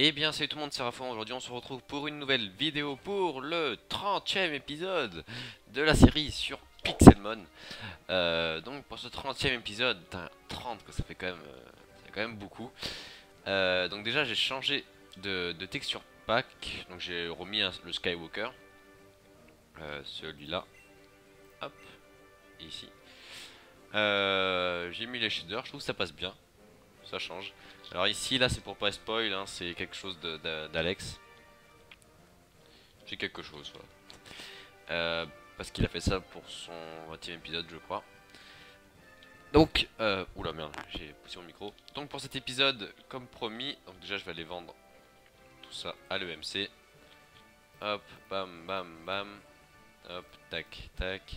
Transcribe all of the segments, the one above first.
Eh bien salut tout le monde, c'est Rafon, aujourd'hui on se retrouve pour une nouvelle vidéo pour le 30ème épisode de la série sur Pixelmon. Euh, Donc pour ce 30ème épisode, 30 que ça fait quand même, euh, ça fait quand même beaucoup. Euh, Donc déjà j'ai changé de, texture pack, donc j'ai remis le Skywalker. Celui-là, hop, ici. J'ai mis les shaders, je trouve que ça passe bien, ça change alors ici, là, c'est pour pas spoil, hein, c'est quelque chose d'Alex. J'ai quelque chose, voilà. Euh, parce qu'il a fait ça pour son 20 épisode, je crois. Donc, euh, oula merde, j'ai poussé mon micro. Donc pour cet épisode, comme promis, donc déjà je vais aller vendre tout ça à l'EMC. Hop, bam, bam, bam. Hop, tac, tac.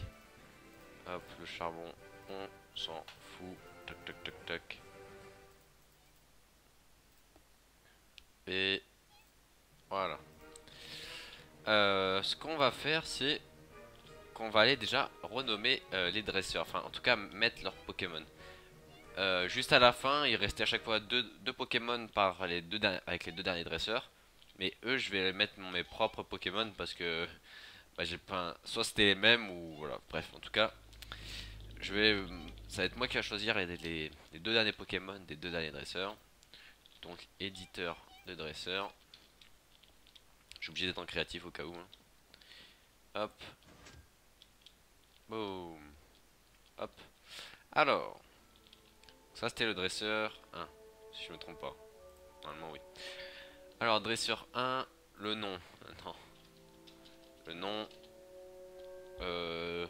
Hop, le charbon, on s'en fout. Tac, tac, tac, tac. Et voilà. Euh, ce qu'on va faire, c'est qu'on va aller déjà renommer euh, les dresseurs. Enfin, en tout cas, mettre leurs Pokémon. Euh, juste à la fin, il restait à chaque fois deux, Pokémon par les deux avec les deux derniers dresseurs. Mais eux, je vais mettre mes propres Pokémon parce que bah, j'ai pas. Soit c'était les mêmes ou voilà. Bref, en tout cas, je vais. Ça va être moi qui va choisir les, les deux derniers Pokémon des deux derniers dresseurs. Donc, éditeur de dresseur. Je suis obligé d'être en créatif au cas où. Hein. Hop. Boom. Hop. Alors. Ça c'était le dresseur 1. Si je me trompe pas. Normalement oui. Alors dresseur 1. Le nom. Non. Le nom. Euh.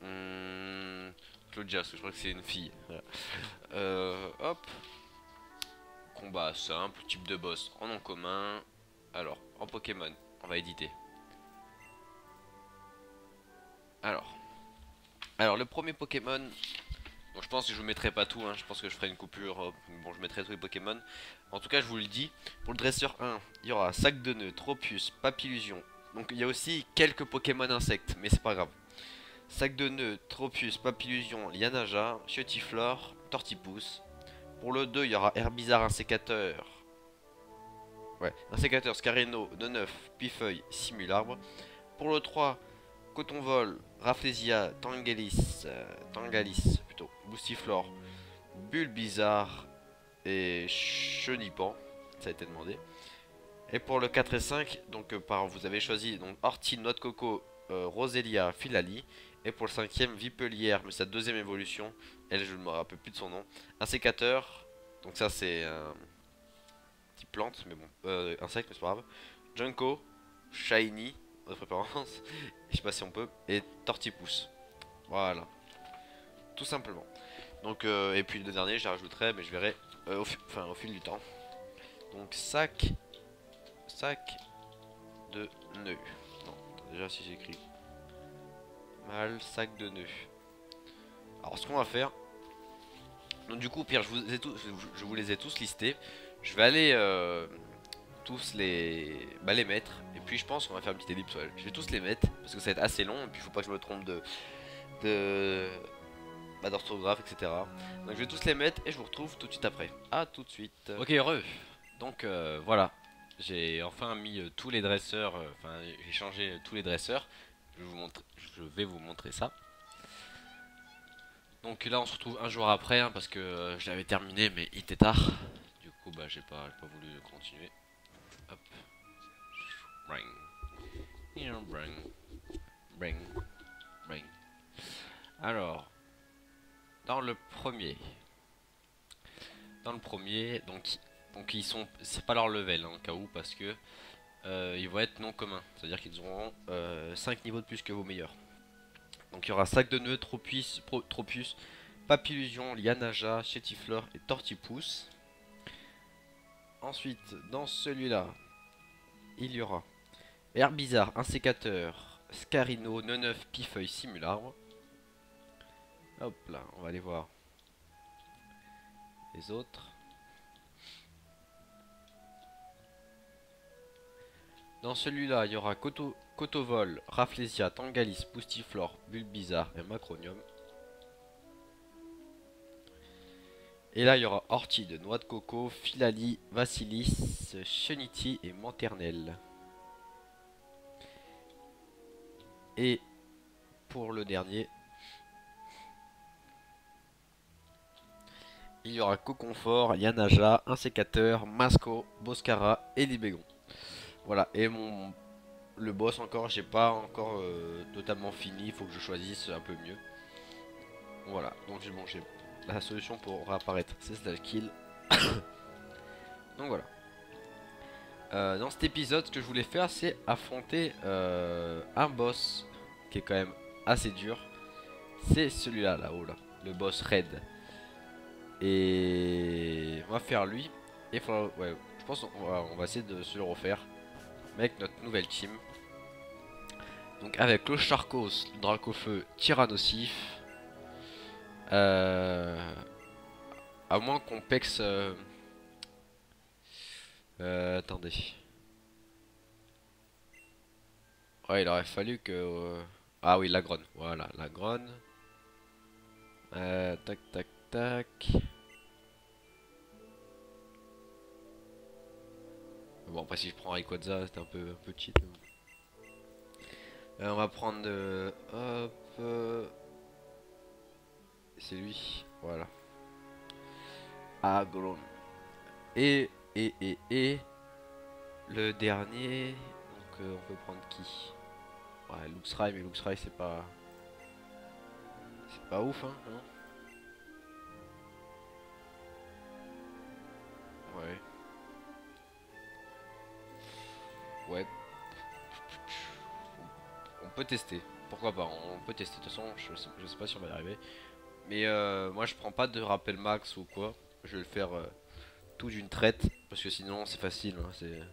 Hmm, Claudia, je crois que c'est une fille. Euh, hop combat simple, type de boss en nom commun. Alors, en Pokémon, on va éditer. Alors, alors le premier Pokémon, je pense que je vous mettrai pas tout, hein, je pense que je ferai une coupure, euh, bon je mettrai tous les Pokémon. En tout cas je vous le dis, pour le dresseur 1, il y aura Sac de nœud, Tropius, Papillusion. Donc il y a aussi quelques Pokémon insectes, mais c'est pas grave. Sac de nœud, Tropius, Papillusion, Lianaja, Chutiflore, Tortipousse, pour le 2, il y aura Herbizarre, un sécateur. Ouais, un sécateur, Scareno, 9, Pifeuille, Simularbre. Pour le 3, Cotonvol, Rafflesia, Tangalis, euh, Tangalis plutôt, Boostiflore, Bulbizarre et Chenipan. Ça a été demandé. Et pour le 4 et 5, donc euh, par, vous avez choisi donc Ortie, Noix de Coco, euh, Roselia, Philali. Et pour le cinquième, Vipelière, mais sa deuxième évolution, elle je ne me rappelle plus de son nom. Un sécateur, donc ça c'est un petit plante, mais bon, euh, insecte, mais c'est pas grave. Junko, Shiny, de préférence, je sais pas si on peut, et Tortipousse. Voilà, tout simplement. Donc, euh, et puis le dernier, je rajouterai, mais je verrai euh, au, fil du temps. Donc sac, sac de nœuds. Non, déjà si j'écris mal, sac de nœuds. Alors ce qu'on va faire, donc du coup, Pierre, je vous, ai tous, je vous les ai tous listés. Je vais aller euh, tous les, bah, les mettre. Et puis je pense qu'on va faire une petite ellipse. Je vais tous les mettre parce que ça va être assez long. Et puis faut pas que je me trompe de, de bah, d'orthographe, etc. Donc je vais tous les mettre et je vous retrouve tout de suite après. A tout de suite. Ok, heureux. Donc euh, voilà, j'ai enfin mis euh, tous les dresseurs. Enfin, j'ai changé tous les dresseurs. Je, vais vous montrer ça. Donc là on se retrouve un jour après hein, parce que euh, je l'avais terminé mais il était tard. Du coup bah j'ai pas, pas voulu continuer. Hop. Bring. Bring. Bring. Alors. Dans le premier. Dans le premier, donc, donc ils sont. C'est pas leur level hein, cas où parce que euh, ils vont être non communs. C'est-à-dire qu'ils auront 5 euh, niveaux de plus que vos meilleurs. Donc il y aura Sac de Nœud, Tropius Papillusion, Lianaja, Chétifleur et Tortipousse. Ensuite, dans celui-là, il y aura Herbizarre, Insécateur, Scarino, Neneuf, Pifeuille, Simularbre. Hop là, on va aller voir les autres. Dans celui-là, il y aura Coto Cotovol, Rafflesia, Tangalis, Boostiflore, Bulbizarre et Macronium. Et là, il y aura Orchid, Noix de Coco, Philali, Vassilis, Cheniti et Manternelle. Et pour le dernier, il y aura Coconfort, Yanaja, Insécateur, Masco, Boscara et Libégon. Voilà, et mon le boss encore, j'ai pas encore euh, totalement fini, il faut que je choisisse un peu mieux. Voilà, donc j'ai bon, la solution pour réapparaître, c'est la kill. donc voilà. Euh, dans cet épisode, ce que je voulais faire, c'est affronter euh, un boss qui est quand même assez dur. C'est celui-là, là-haut, là. Le boss Red. Et on va faire lui. Et ouais, je pense qu'on va, on va essayer de se le refaire. Avec notre nouvelle team. Donc avec le Charcos, le Dracofeu, Tyrannosif. Euh, à moins qu'on. Euh, euh, attendez. Ouais, il aurait fallu que... Euh, ah oui, la gronne. Voilà, la gronne. Euh, tac, tac, tac. Bon, après, si je prends Rayquaza, c'est un peu, un peu cheat. Euh, on va prendre... de hop... C'est lui. Voilà. Agron. Et et, et, et le dernier, donc euh, on peut prendre qui? Ouais, Luxray, mais Luxray c'est pas... C'est pas ouf, hein, non? Ouais. On peut tester. Pourquoi pas, on peut tester. De toute façon, je sais, sais pas si on va y arriver. Mais euh, moi, je prends pas de rappel max ou quoi. Je vais le faire... Euh, d'une traite. Parce que sinon c'est facile. Hein,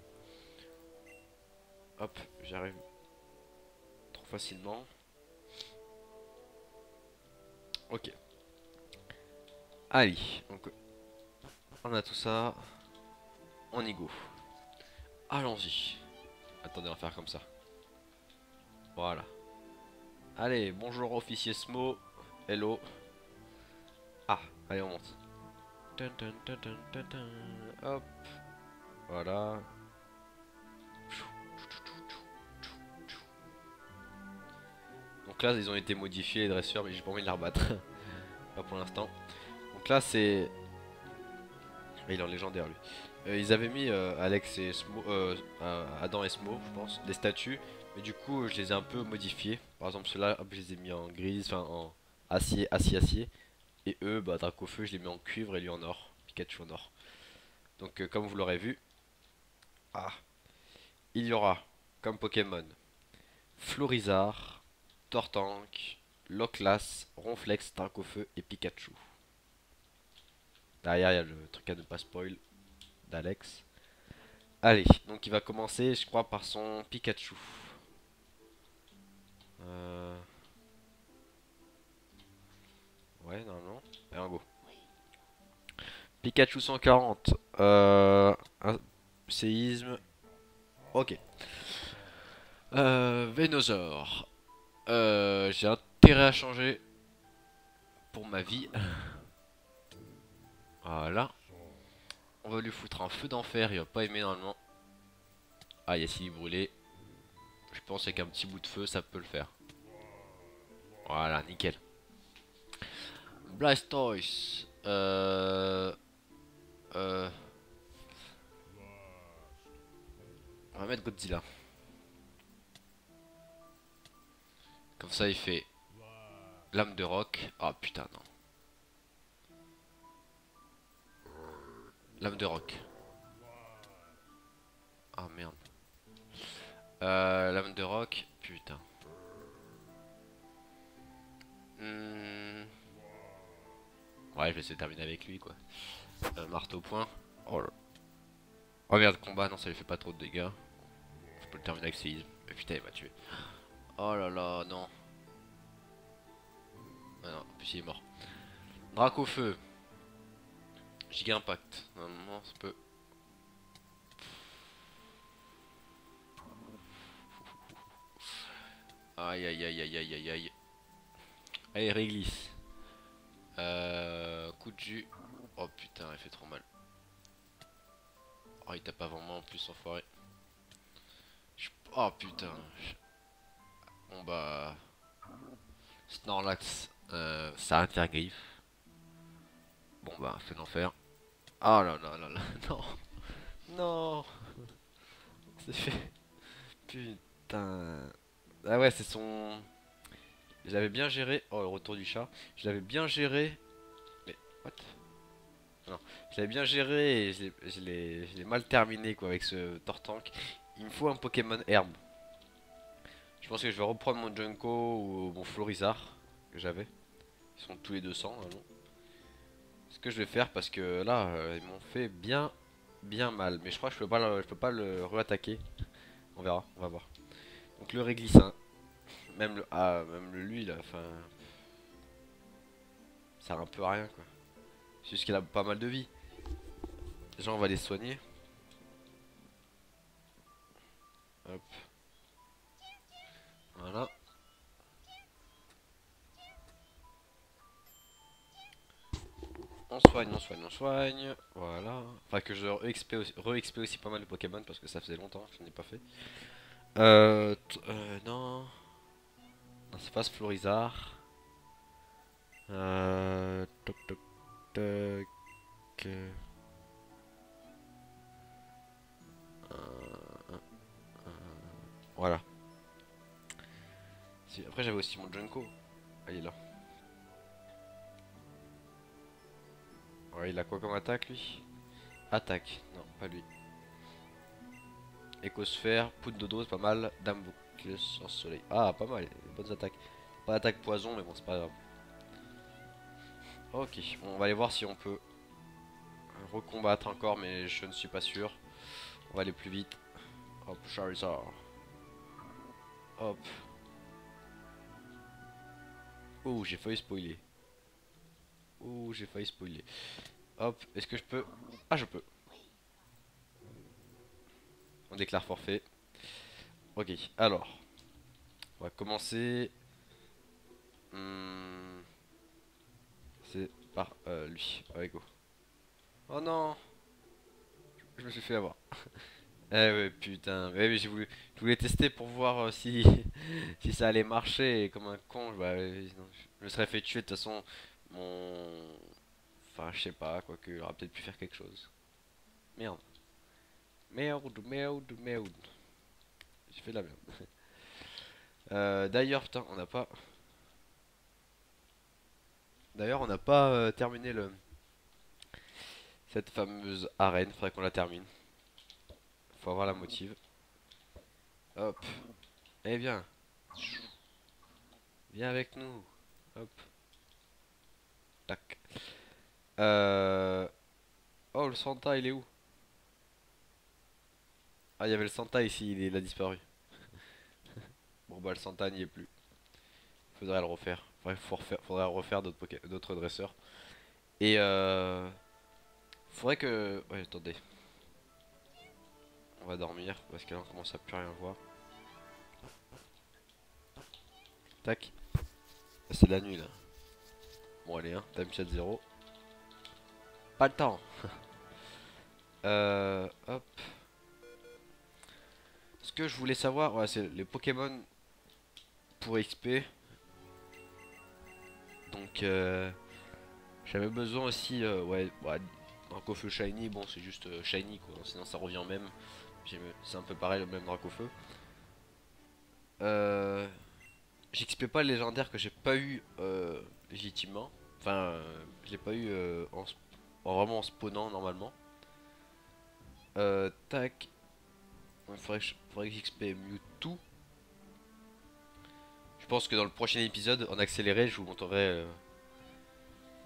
Hop, j'arrive trop facilement. Ok. Allez, donc on a tout ça. On y go. Allons-y. Attendez, on va faire comme ça. Voilà. Allez, bonjour officier Smo. Hello. Ah, allez, on monte. Hop. Voilà. Donc là, ils ont été modifiés les dresseurs, mais j'ai pas envie de les rebattre. pas pour l'instant. Donc là, c'est... Il est en légendaire, lui. Euh, ils avaient mis euh, Alex et Smo, euh, Adam et Smo, je pense, des statues. Mais du coup, je les ai un peu modifiés. Par exemple, ceux-là, je les ai mis en grise, enfin en acier, acier, acier. Et eux, bah, Dracofeu, je les mets en cuivre et lui en or. Pikachu en or. Donc, euh, comme vous l'aurez vu, ah, il y aura comme Pokémon Florizard, Tortank, Loclas, Ronflex, Dracofeu et Pikachu. Derrière, il y a le truc à ne pas spoil d'Alex. Allez, donc il va commencer, je crois, par son Pikachu. Euh... Ouais, non. Et un go. Pikachu 140. Euh, séisme. Ok. Euh, Venusaur. Euh, J'ai intérêt à changer pour ma vie. Voilà. On va lui foutre un feu d'enfer. Il va pas aimer normalement. Ah, il a s'il brûlé. Je pense qu'avec un petit bout de feu, ça peut le faire. Voilà, nickel. Blastoise. Euh... Euh... On va mettre Godzilla. Comme ça il fait lame de roc. Ah putain non. Lame de roc. Ah merde. Euh, lame de roc. Putain. Hmm. Ouais, je vais essayer de terminer avec lui, quoi. Euh, marteau point. Oh, là. oh merde, combat, non, ça lui fait pas trop de dégâts. Je peux le terminer avec séisme. Mais putain, il m'a tué. Oh là là, non. Ah non, en il est mort. Drac au feu. Giga impact. Normalement, ça peut. Aïe aïe aïe aïe aïe aïe aïe. Allez, réglisse. Euh, coup de jus. Oh putain, il fait trop mal. Oh, il tape avant moi en plus, enfoiré. Je- Oh putain. Je- Bon bah. Snorlax, euh, ça intergriffe. Bon bah, fait l'enfer. Oh là là là là, non. Non. C'est fait. Putain. Ah ouais, c'est son. Je l'avais bien géré. Oh, le retour du chat. Je l'avais bien géré. Mais, what? Non. Je l'avais bien géré et je l'ai- mal terminé quoi avec ce Tortank. Il me faut un Pokémon herbe. Je pense que je vais reprendre mon Junko ou mon Florizard que j'avais. Ils sont tous les 200 allons. Ce que je vais faire parce que là euh, ils m'ont fait bien bien mal. Mais je crois que je peux pas le, je peux pas le re-attaquer. On verra, on va voir. Donc le Réglissin. Même le. Ah même le lui là, enfin. Ça sert un peu à rien quoi. C'est juste qu'il a pas mal de vie. Déjà on va les soigner. Hop. Voilà. On soigne, on soigne, on soigne. Voilà. Enfin que je re-XP aussi, aussi pas mal de Pokémon parce que ça faisait longtemps que je n'ai pas fait. Euh, euh, non. Non, c'est pas ce Florizard. Euh, toc toc toc. euh, euh, euh, Voilà. Après j'avais aussi mon Junko. Il est là. Ouais, il a quoi comme attaque lui? Attaque. Non, pas lui. Écosphère, poudre de dose, pas mal. Dame boucleuse, en soleil. Ah, pas mal, bonnes attaques. Pas d'attaque poison, mais bon, c'est pas grave. Ok, bon, on va aller voir si on peut recombattre encore, mais je ne suis pas sûr. On va aller plus vite. Hop, Charizard. Hop. Oh, j'ai failli spoiler. Oh, j'ai failli spoiler. Hop, est-ce que je peux? Ah, je peux. On déclare forfait. Ok, alors. On va commencer. Hmm, C'est par euh, lui. Allez, go. Oh non Je me suis fait avoir. eh ouais, putain. Mais j'ai voulu... Je voulais tester pour voir euh, si... si ça allait marcher. Comme un con, bah, euh, non, je me serais fait tuer. De toute façon, mon... Enfin, je sais pas, quoique, il aurait peut-être pu faire quelque chose. Merde. Merde, merde, merde. J'ai fait de la merde. Euh, D'ailleurs, putain, on n'a pas... D'ailleurs, on n'a pas euh, terminé le... Cette fameuse arène, faudrait qu'on la termine. Faut avoir la motive. Hop. Eh bien. Viens avec nous. Hop. Tac. Euh... Oh, le Santa, il est où? Ah, il y avait le Santa ici, il, a disparu. bon, bah, le Santa n'y est plus. Faudrait le refaire. Faudrait, refaire, d'autres dresseurs. Et euh... Faudrait que... Ouais, attendez. On va dormir, parce que là, on commence à plus rien voir. Tac. C'est la nuit, là. Bon, allez, hein. Time chat 0. Pas le temps. euh... Hop. Ce que je voulais savoir, ouais, c'est les Pokémon pour XP. Donc, euh, j'avais besoin aussi, euh, ouais, ouais, un Dracofeu Shiny. Bon, c'est juste euh, Shiny quoi, sinon ça revient au même. C'est un peu pareil, le même Dracofeu. Euh, J'XP pas le légendaire que j'ai pas eu euh, légitimement. Enfin, je l'ai pas eu euh, en, vraiment en spawnant normalement. Euh, tac. Il faudrait que j'XP Mewtwo. Je pense que dans le prochain épisode, en accéléré, je vous montrerai euh,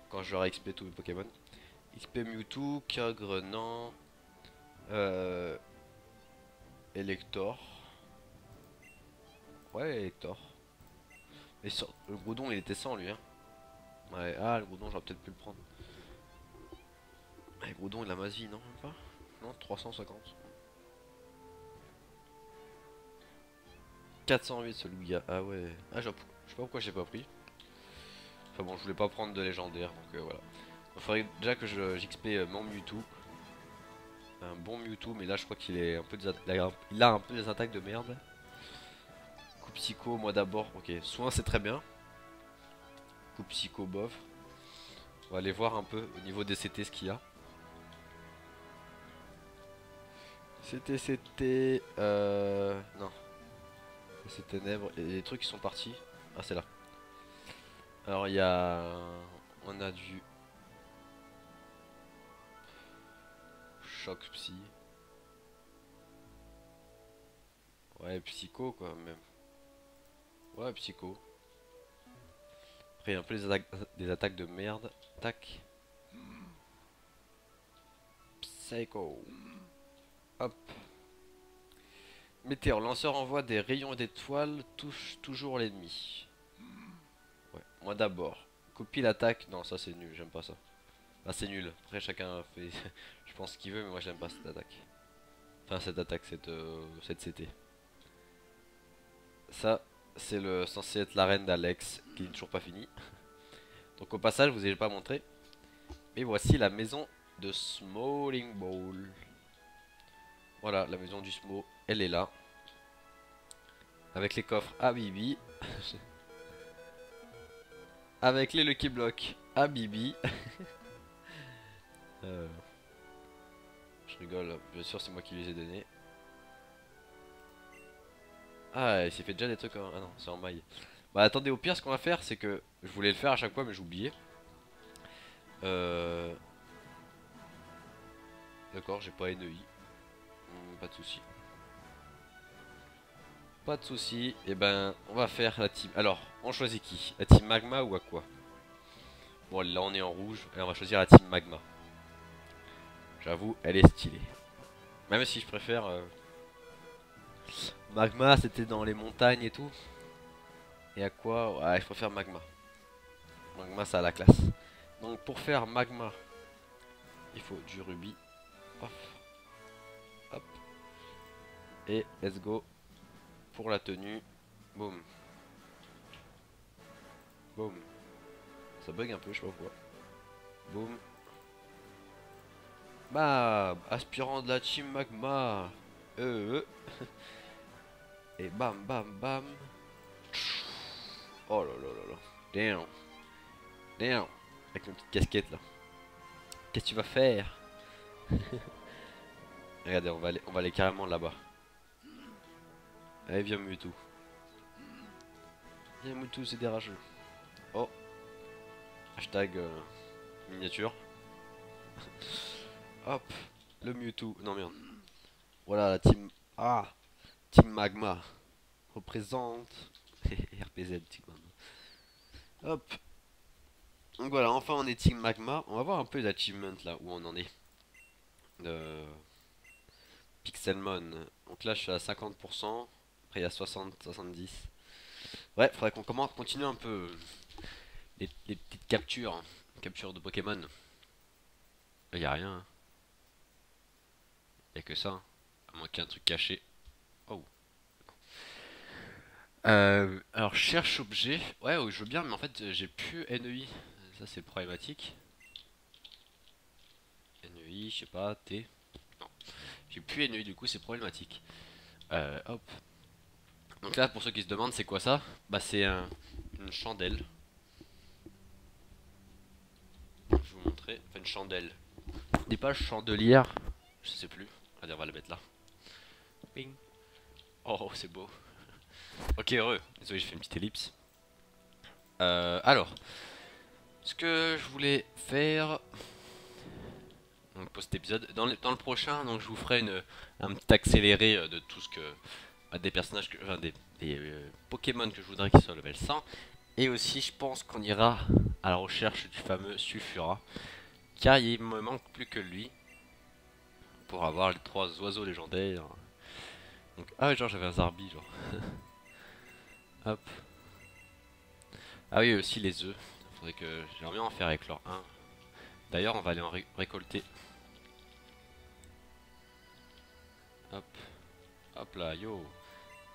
quand j'aurai XP tous mes Pokémon. XP Mewtwo, Kyogre, euh, Elector. Ouais, Elector. Mais le Groudon, il était sans lui. Hein. Ouais, ah, le Groudon, j'aurais peut-être pu le prendre. Le Groudon, il a masse vie, non Même pas? Non, 350. 408 celui-là. Ah ouais. Ah, je sais pas pourquoi j'ai pas pris. Enfin bon, je voulais pas prendre de légendaire, donc euh, voilà. Il faudrait déjà que j'XP mon Mewtwo. Un bon Mewtwo, mais là je crois qu'il est un peu des il a un peu des attaques de merde. Coup psycho, moi d'abord. Ok, soin c'est très bien. Coup psycho, bof. On va aller voir un peu au niveau des CT ce qu'il y a. C'était, c'était... Euh... Non. C'est ténèbres. A des trucs qui sont partis. Ah, c'est là. Alors, il y a... On a du... Choc psy. Ouais, psycho, quoi, même. Ouais, psycho. Après, un peu des attaques, des attaques de merde. Tac. Psycho. Hop. Météor, lanceur envoie des rayons d'étoiles, touche toujours l'ennemi. Ouais, moi d'abord. Copie l'attaque. Non, ça c'est nul, j'aime pas ça. Bah c'est nul. Après chacun fait, je pense ce qu'il veut, mais moi j'aime pas cette attaque. Enfin cette attaque, cette, euh, cette CT. Ça, c'est le censé être l'arène d'Alex, qui n'est toujours pas fini. Donc au passage, vous ai pas montré. Mais voici la maison de Smalling Bowl. Voilà, la maison du Smo, elle est là. Avec les coffres à Bibi. Avec les Lucky Blocks à Bibi. Euh, je rigole, bien sûr c'est moi qui les ai donnés. Ah, il s'est fait déjà des trucs en... Ah non, c'est en maille. Bah attendez, au pire ce qu'on va faire c'est que... Je voulais le faire à chaque fois mais j'oubliais. Euh... D'accord, j'ai pas NEI pas de souci. Pas de souci. Et eh ben, on va faire la team. Alors, on choisit qui? La team Magma ou à quoi? Bon, là on est en rouge et on va choisir la team Magma. J'avoue, elle est stylée. Même si je préfère euh, Magma, c'était dans les montagnes et tout. Et à quoi Ouais, je préfère Magma. Magma, ça a la classe. Donc pour faire Magma, il faut du rubis. Et let's go pour la tenue. Boum. Boum. Ça bug un peu, je sais pas pourquoi. Boum. Bah, aspirant de la team magma. Euh, euh. Bam, bam, bam. Oh là là là là. Damn. Damn. Avec une petite casquette là. Qu'est-ce que tu vas faire? Regardez, on va aller, on va aller carrément là-bas. Allez, viens Mewtwo. Viens Mewtwo, c'est des rageux. Oh. Hashtag euh, miniature. Hop. Le Mewtwo. Non, merde. Voilà la team. Ah. Team Magma. Représente. RPZ, Team Magma. Hop. Donc voilà, enfin on est Team Magma. On va voir un peu les achievements là où on en est. De Pixelmon. Donc là je suis à 50%. Après, il y a 60, 70. Ouais, faudrait qu'on commence, continue un peu les, petites captures. Hein. Captures de Pokémon. Il y a rien. Hein. Il y a que ça. Hein. À moins qu'il y ait un truc caché. Oh. Euh, alors, cherche objet. Ouais, je veux bien, mais en fait, j'ai plus NEI. Ça, c'est problématique. NEI, je sais pas, T. Non. J'ai plus NEI, du coup, c'est problématique. Euh, hop. Donc là, pour ceux qui se demandent, c'est quoi ça? Bah, c'est une chandelle. Je vais vous montrer. Enfin, une chandelle. Des pas chandelière. Je sais plus. On va la mettre là. Oh, c'est beau. ok, heureux. Désolé, j'ai fait une petite ellipse. Euh, alors, ce que je voulais faire pour cet épisode, dans le, dans prochain, donc je vous ferai une, un petit accéléré euh, de tout ce que des personnages, enfin, des, euh, Pokémon que je voudrais qu'ils soient level 100. Et aussi, je pense qu'on ira à la recherche du fameux Sulfura. Car il me manque plus que lui. Pour avoir les trois oiseaux légendaires. Ah genre j'avais un Zarbi, genre. Hop. Ah oui, aussi les œufs. Faudrait que j'aimerais bien en faire avec leur 1. D'ailleurs, on va aller en récolter. Hop. Hop là, yo.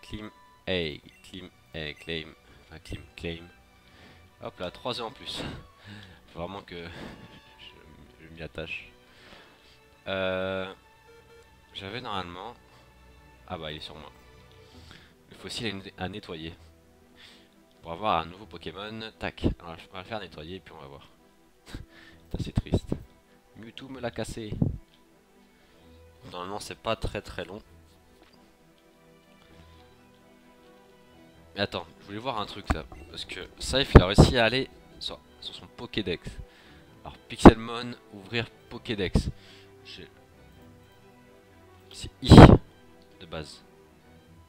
Claim A, claim A, claim, enfin claim, claim. Hop là, 3 heures en plus. Faut vraiment que m'y attache. Euh, J'avais normalement... Ah bah il est sur moi. Le fossile à nettoyer. Pour avoir un nouveau Pokémon, tac, on va, le faire nettoyer et puis on va voir. C'est assez triste. Mewtwo me l'a cassé. Normalement c'est pas très très long. Mais attends, je voulais voir un truc là. Parce que Saif il a réussi à aller sur, son Pokédex. Alors Pixelmon, ouvrir Pokédex. C'est I base.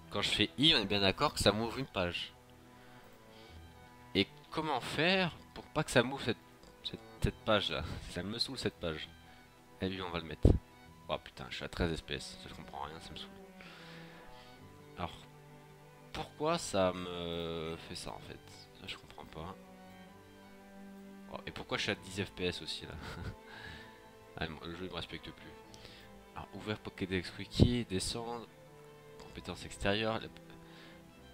Quand je fais I, on est bien d'accord que ça m'ouvre une page. Et comment faire pour pas que ça m'ouvre cette, cette, page là Ça me saoule cette page. Et eh lui on va le mettre. Oh putain, je suis à 13 FPS, ça je comprends rien, ça me saoule. Alors, pourquoi ça me fait ça en fait? Je comprends pas. Oh, et pourquoi je suis à 10 FPS aussi là? Ah, Le jeu ne me respecte plus. Alors, ouvrir Pokédex Wiki, descendre, compétences extérieures,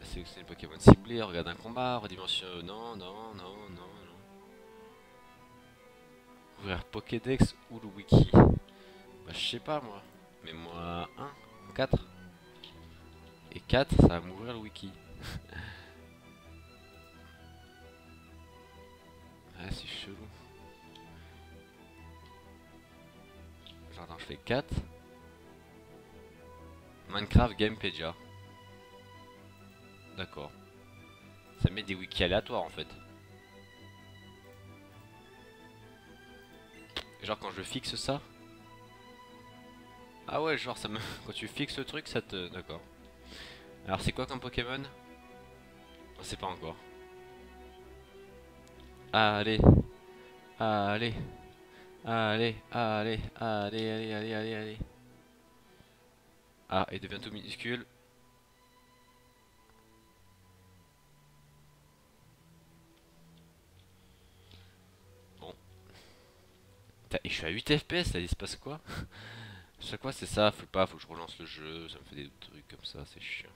sélectionner le Pokémon ciblé, regarde un combat, redimension. Non, non, non, non, non. Ouvrir Pokédex ou le wiki Bah, je sais pas moi. Mais moi, 1, 4. Et 4, ça va m'ouvrir le wiki. ah, c'est chelou. Genre, je fais 4. Minecraft Gamepedia. D'accord. Ça met des wikis aléatoires en fait. Genre quand je fixe ça. Ah ouais, genre ça me... quand tu fixes le truc, ça te... D'accord. Alors c'est quoi comme Pokémon? On sait pas encore. Allez. Allez. Allez, allez, allez, allez, allez, allez, allez. Ah, il devient tout minuscule. Bon. Et je suis à 8 FPS, là, il se passe quoi? Chaque fois c'est ça, faut pas, faut que je relance le jeu, ça me fait des trucs comme ça, c'est chiant.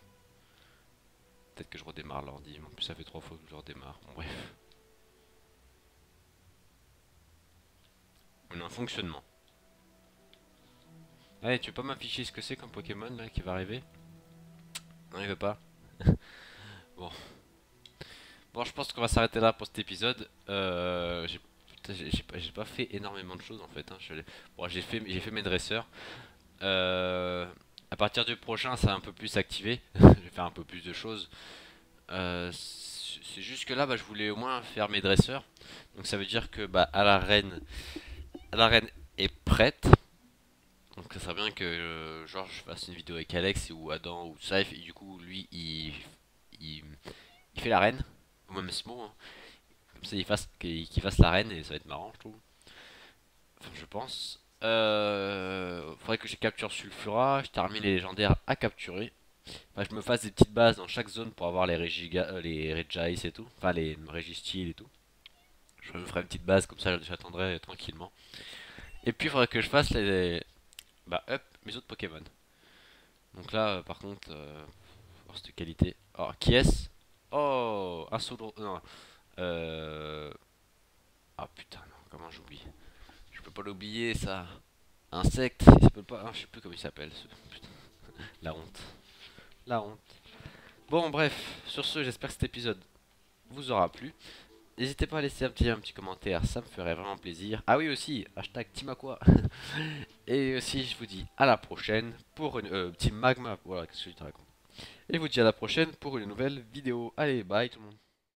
Peut-être que je redémarre l'ordi, en plus ça fait trois fois que je redémarre. bref. On est en fonctionnement. Allez, tu veux pas m'afficher ce que c'est comme Pokémon là qui va arriver? Non, il veut pas. bon. Bon, je pense qu'on va s'arrêter là pour cet épisode. Euh, j'ai pas fait énormément de choses en fait. Hein. Bon, j'ai fait, fait mes dresseurs. Euh, à partir du prochain, ça va un peu plus s'activer. je vais faire un peu plus de choses. Euh, c'est juste que là, bah, je voulais au moins faire mes dresseurs. Donc ça veut dire que bah, à la reine, la reine est prête. Donc ça serait bien que euh, je fasse une vidéo avec Alex ou Adam ou Saif. Et du coup, lui, il, il, fait la reine. Ou même Smo. Hein. Comme ça, il fasse, qu'il fasse la reine et ça va être marrant, je trouve. Enfin, je pense. Euh, faudrait que j'ai capture Sulfura, je termine les légendaires à capturer. Enfin, je me fasse des petites bases dans chaque zone pour avoir les, Regiga, euh, les Regis et tout. Enfin, les Registyle et tout. Je me ferai une petite base, comme ça j'attendrai tranquillement. Et puis, il faudrait que je fasse les... Bah, up, mes autres Pokémon. Donc là, euh, par contre, euh, voir cette qualité. Alors, qui est-ce? Oh, un solo... Non. Euh... Ah putain, non, comment j'oublie? Pas l'oublier ça. Insecte, il s'appelle pas. Ah, je sais plus comment il s'appelle. La honte. La honte. Bon, bref, sur ce, j'espère que cet épisode vous aura plu. N'hésitez pas à laisser un petit, commentaire, ça me ferait vraiment plaisir. Ah oui aussi, hashtag Timakwa. Et aussi, je vous dis à la prochaine pour une euh, petit magma. Voilà, qu'est-ce que je te raconte? Et je vous dis à la prochaine pour une nouvelle vidéo. Allez, bye tout le monde.